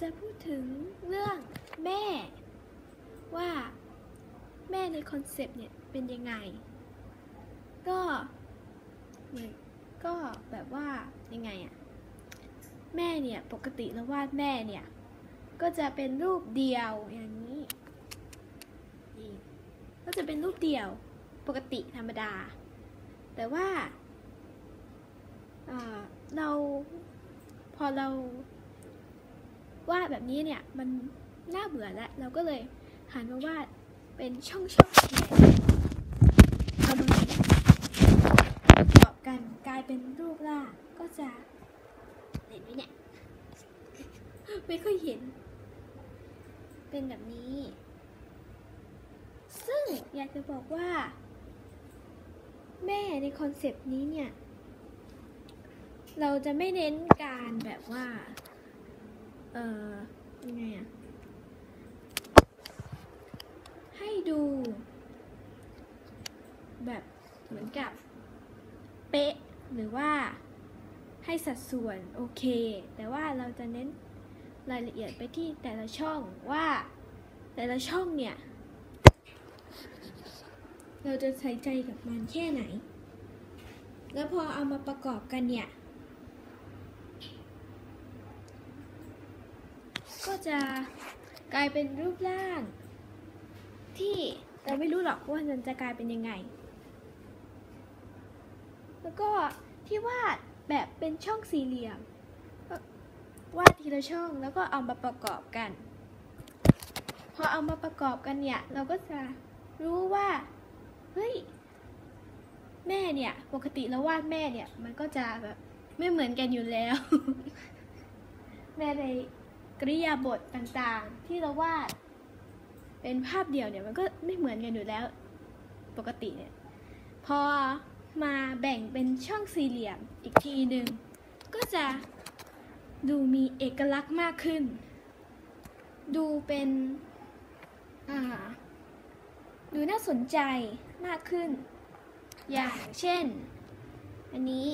จะพูดถึงเรื่องแม่ ว่าแม่ในคอนเซปต์เนี่ยเป็นยังไง ก็เหมือนก็แบบว่ายังไงอะแม่เนี่ยปกติแล้ววาดแม่เนี่ย ก็จะเป็นรูปเดียวอย่างนี้ก็จะเป็นรูปเดียวปกติธรรมดา แต่ว่าเอ่อเราพอเรา วาดแบบนี้เนี่ยมันน่าเบื่อแล้วเราก็เลยหันมาวาดเป็นช่องช่องๆแทนเอามาประกอบกันกลายเป็นรูปร่างก็จะเห็นไหมเนี่ยไม่ค่อยเห็น เป็นแบบนี้ ซึ่งอยากจะบอกว่า แม่ในคอนเซปต์นี้เนี่ย เราจะไม่เน้นการแบบว่า เออยังไงอะให้ดู แบบเหมือนกับ เป๊ะ หรือว่าให้สัดส่วนโอเค แต่ว่าเราจะเน้นรายละเอียดไปที่แต่ละช่องว่าแต่ละช่องเนี่ย เราจะใส่ใจกับมันแค่ไหน แล้วพอเอามาประกอบกันเนี่ย ก็ จะกลายเป็นรูปร่าง ที่เราไม่รู้หรอกว่ามันจะกลายเป็นยังไง แล้วก็ที่วาดแบบเป็นช่องสี่เหลี่ยมวาดทีละช่องแล้วก็เอามาประกอบกัน พอเอามาประกอบกันเนี่ยเราก็จะรู้ว่าเฮ้ยแม่เนี่ยปกติเราวาดแม่เนี่ยมันก็จะแบบไม่เหมือนกันอยู่แล้ว แม่ใน กริยาบทต่างๆ ที่เราวาดเป็นภาพเดียวเนี่ยมันก็ไม่เหมือนกันอยู่แล้ว ปกติเนี่ยพอมาแบ่งเป็นช่องสี่เหลี่ยมอีกทีหนึ่งก็จะดูมีเอกลักษณ์มากขึ้น ดูเป็นดูน่าสนใจมากขึ้น อย่างเช่น อันนี้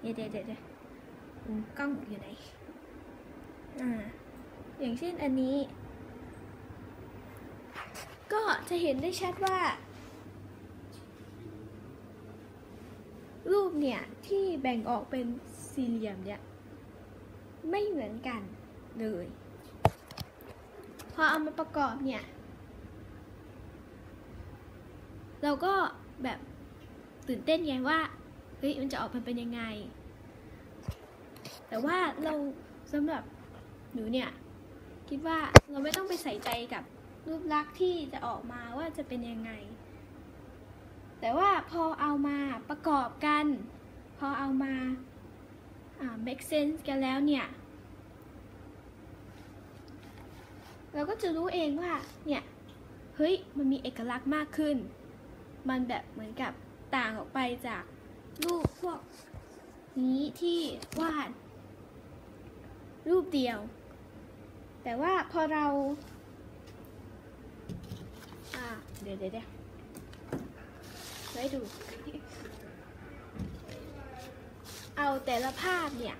เดี๋ยวเดี๋ยวเดี๋ยวเดี๋ยวอืมกล้องอยู่ไหน อ่า อย่างเช่นอันนี้ ก็จะเห็นได้ชัดว่า รูปเนี่ย ที่แบ่งออกเป็นสี่เหลี่ยมเนี่ย ไม่เหมือนกันเลย พอเอามาประกอบเนี่ย เราก็แบบตื่นเต้นไงว่า เฮ้ยมันจะออกมาเป็นยังไง แต่ว่าเราสำหรับหนูเนี่ย คิดว่าเราไม่ต้องไปใส่ใจกับรูปลักษณ์ที่จะออกมาว่าจะเป็นยังไง แต่ว่าพอเอามาประกอบกัน พอเอามาอ่า make sense กันแล้วเนี่ย เราก็จะรู้เองว่าเนี่ยเฮ้ยมันมีเอกลักษณ์มากขึ้น มันแบบเหมือนกับต่างออกไปจาก รูปพวกนี้ที่วาด รูปเดียว แต่ว่าพอเราเดี๋ยวเดี๋ยวเดี๋ยวไว้ดู เอาแต่ละภาพเนี่ย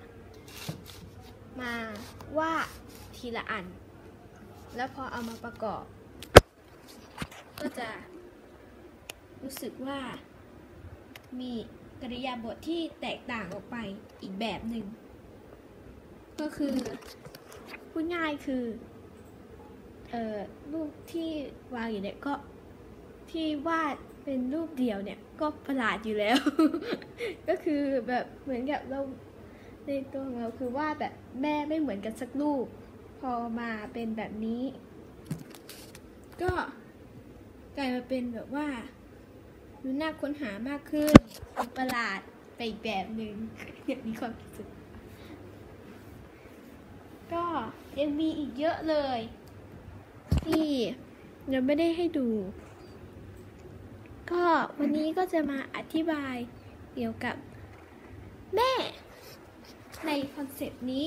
มาวาดทีละอัน แล้วพอเอามาประกอบ ก็จะรู้สึกว่ามี กริยาบทที่แตกต่างออกไปอีกแบบหนึ่ง ก็คือพูดง่ายคือเอ่อรูปที่วางอยู่เนี่ยก็ที่วาดเป็นรูปเดียวเนี่ยก็ประหลาดอยู่แล้ว ก็คือแบบเหมือนกับเราในตัวของเราคือวาดแบบแม่ไม่เหมือนกันสักรูป พอมาเป็นแบบนี้ ก็กลายมาเป็นแบบว่า ดูน่าค้นหามากขึ้นประหลาดไปอีกแบบหนึ่งอย่างนี้ความรู้สึกก็ยังมีอีกเยอะเลย ที่ยังไม่ได้ให้ดู ก็วันนี้ก็จะมาอธิบายเกี่ยวกับแม่ ในคอนเซปต์นี้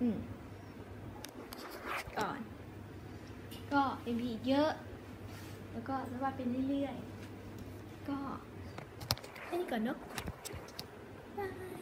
อืมก่อน ก็ยังมีอีกเยอะ แล้วก็สะวาดไปเรื่อยๆ ก็ให้นี่ก่อนเนาะบาย